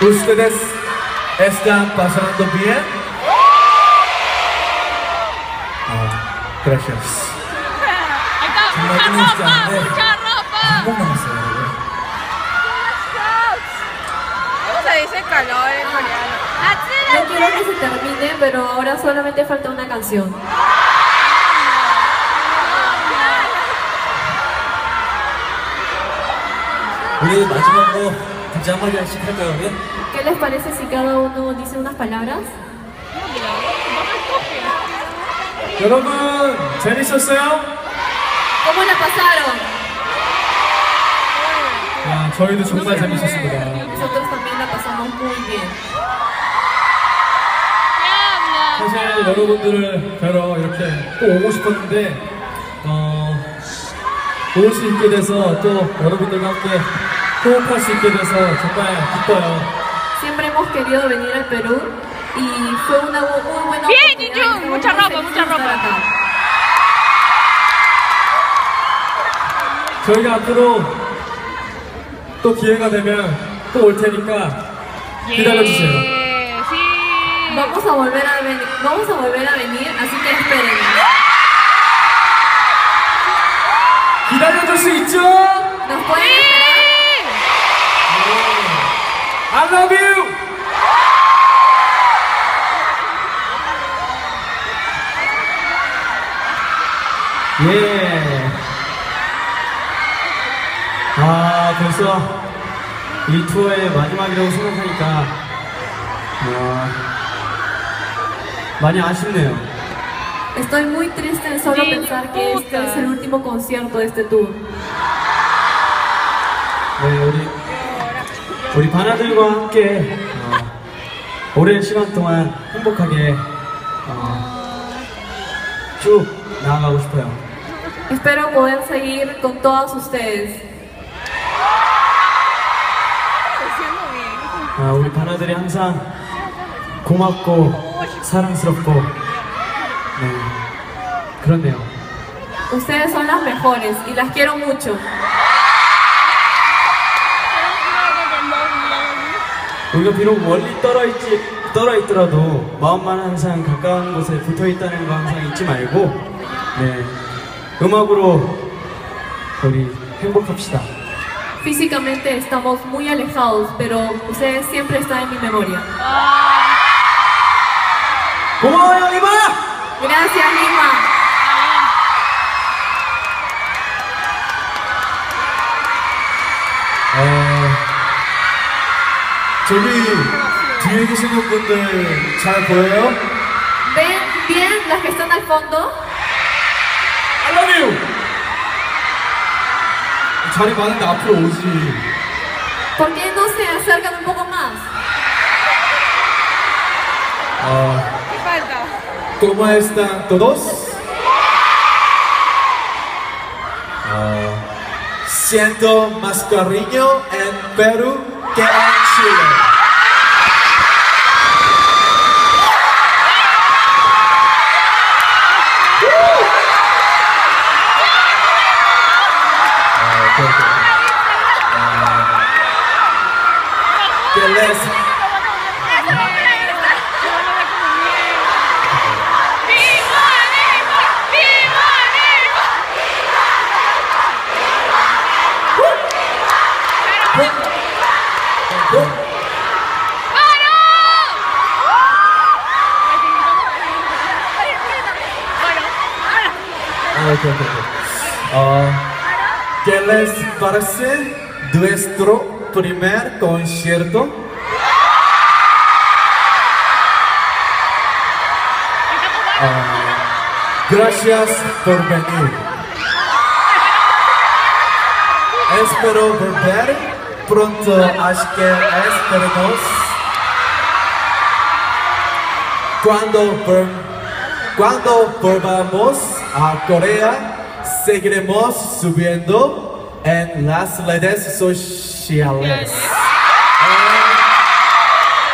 ¿Ustedes están pasando bien? Oh, gracias. Mucha ropa, mucha ropa. Eh. se dice calor en coreano? No quiero que se termine, pero ahora solamente falta una canción. 우리 마지막으로 다시 한마디씩 할까요, 그러면? ¿Qué les parece si cada uno dice unas palabras? 여러분, 재밌었어요? ¿Cómo la pasaron? 아, 저희도 정말 재밌었습니다. Nosotros también la pasamos muy bien. 사실 여러분들을 뵈러 이렇게 또 오고 싶었는데 어, 올 수 있게 돼서 또 여러분들과 함께 호흡할 수 있게 돼서 정말 기뻐요. Siempre hemos querido venir al Perú y fue una muy buena Bien, oportunidad. Jinjun, Estamos mucha ropa, mucha ropa. acá. 저희가 앞으로 또 기회가 되면 또 올 테니까 기다려주세요. 예, sí. Vamos a volver a venir, vamos a volver a venir, así que esperen. 기다려줄 수 있죠? ¿Nos pueden esperar? I love you! 예. 아, 벌써 이 투어의 마지막이라고 생각하니까, 어, 많이 아쉽네요. Estoy muy triste de solo pensar que este es el último concierto de este tour. 네, 우리, 우리 바나들과 함께, 어, 오랜 시간 동안 행복하게, 어, 쭉 나아가고 싶어요. Espero poder seguir con todos ustedes. 아, 우리 바나들이 항상 고맙고 사랑스럽고 네 그렇네요. Ustedes son las mejores y las quiero mucho. 우리가 비록 멀리 떨어 있지 떨어 있더라도 마음만 항상 가까운 곳에 붙어 있다는 거 항상 잊지 말고 네 음악으로 우리 행복합시다. Físicamente estamos muy alejados, pero ustedes siempre están en mi memoria. 고마워요 이봐. Gracias, Lima. 어, 저기 뒤에 계시는 분들 잘 보여요? ¿Ven bien las que están al fondo? I love you. 자리 많은데 앞으로 오지. ¿Por qué no se acercan un poco más? 어, ¿Qué falta? ¿Cómo están todos? 어, siento más cariño en Perú que en Chile. Ah, ¿Qué les parece nuestro primer concierto? Ah, gracias por venir. Espero volver pronto, así que esperemos. Cuando, cuando volvamos a Corea, seguiremos subiendo en las redes sociales.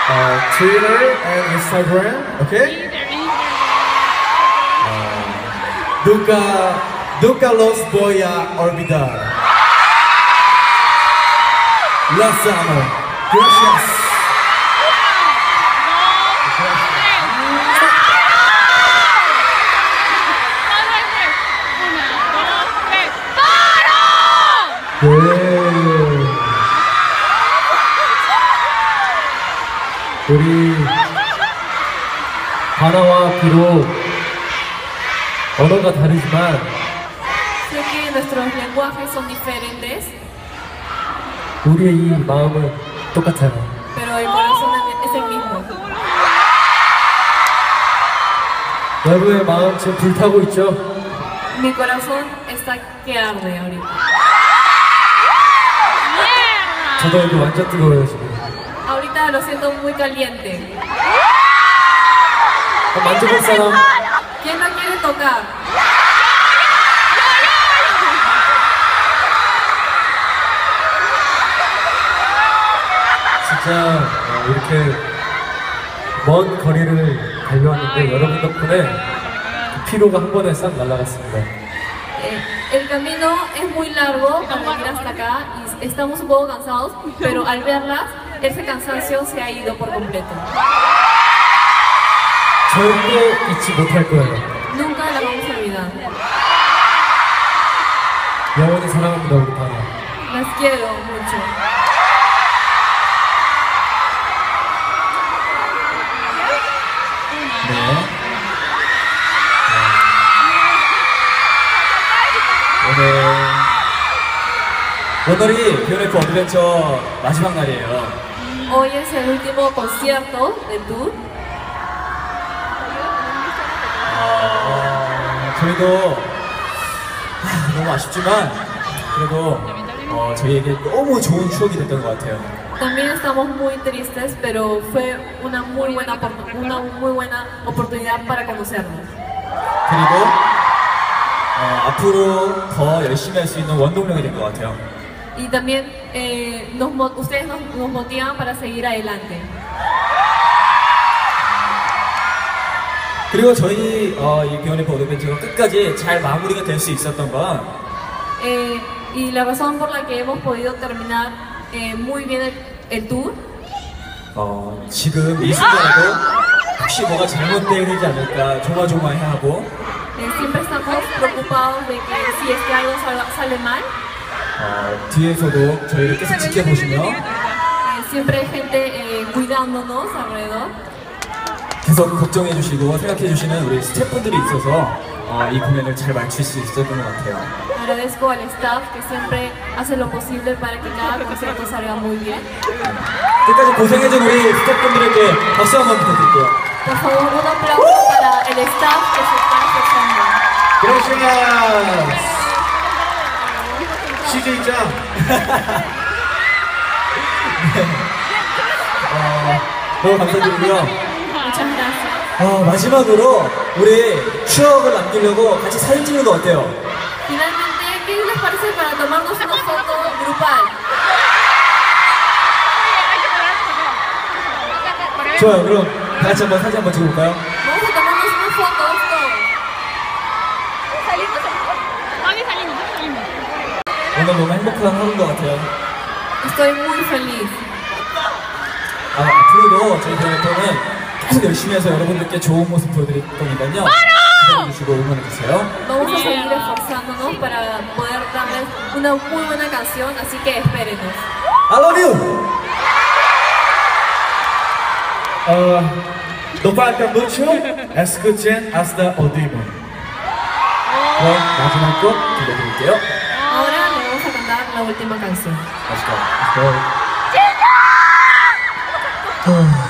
Uh, Twitter and Instagram, ¿ok? Nunca, nunca los voy a olvidar. Los amo. Gracias. 바나와 비록 언어가 다르지만 Sé que nuestros lenguajes son diferentes, 우리의 이 마음은 똑같아요. pero el corazón es el mismo. 여러분의 마음 지금 불타고 있죠? Mi corazón está que arde ahorita. 저도 여기 완전 뜨거워요 지금. Ahorita lo siento muy caliente. 한번 만져볼 사람? ¿Quién no quiere tocar? 진짜 어, 이렇게 먼 거리를 달려왔는데 여러분 덕분에 그 피로가 한 번에 싹 날아갔습니다. Eh, el camino es muy largo para venir hasta acá y estamos un poco cansados, pero al verlas, ese cansancio se ha ido por completo. 절대 잊지 못할 거예요. A olvidar. 영원히 사랑합니다 우리 바나. Las quiero mucho. 네. 오늘 오늘이 비오네프 어드벤처 마지막 날이에요. Hoy es el último concierto del tour. 저희도 하, 너무 아쉽지만 그래도 어, 저희에게 너무 좋은 추억이 됐던 것 같아요. También estamos muy tristes, pero fue una muy buena, una muy buena oportunidad para conocernos. 그리고 어, 앞으로 더 열심히 할 수 있는 원동력이 된 것 같아요. Y también eh, nos ustedes nos, nos motivan para seguir adelante. 그리고 저희 어, 이 비오네프 어드벤처가 끝까지 잘 마무리가 될 수 있었던 건 Eh, y la razón por la que hemos podido terminar eh, muy bien el, el tour 어, 지금 이 순간에도 혹시 뭐가 잘못되지 않을까 조마조마해하고 eh, siempre estamos preocupados de que si es que algo sal- sale mal, 어, 뒤에서도 저희를 계속 지켜보시며 eh, siempre hay gente eh, cuidándonos alrededor. 계속 걱정해 주시고 생각해 주시는 우리 스태프분들이 있어서 어, 이 공연을 잘 마칠 수 있었던 것 같아요. Agradezco al staff que siempre hace lo posible para que cada concierto salga muy bien. 끝까지 고생해준 우리 스태프분들에게 박수 한번 부탁드릴게요. Por favor, un aplauso para el staff que se está esforzando. 그라시아스 CJ 짱 너무 감사드리고요. Gracias. 어, 마지막으로 우리 추억을 남기려고 같이 사진 찍는 거 어때요? Finalmente, ¿qué les parece para tomarnos una foto grupal? 좋아요. 그럼 다 같이 한번 사진 한번 찍어볼까요? Vamos a tomarnos unas fotos todos. 오늘 너무 행복한 하루인 것 같아요. Estoy muy feliz. 아, 앞으로도 저희 대학교는 계속 열심히 해서 여러분들께 좋은 모습 보여드릴 거니까요. 기다려주시고 응원해주세요. Vamos a seguir esforzándonos para poder darles una muy buena canción, así que espérenos. I love you! 어, no falta mucho escuchen hasta último 그럼 마지막 곡 들려드릴게요. Ahora le vamos a cantar la última canción. Let's go. Let's go. 또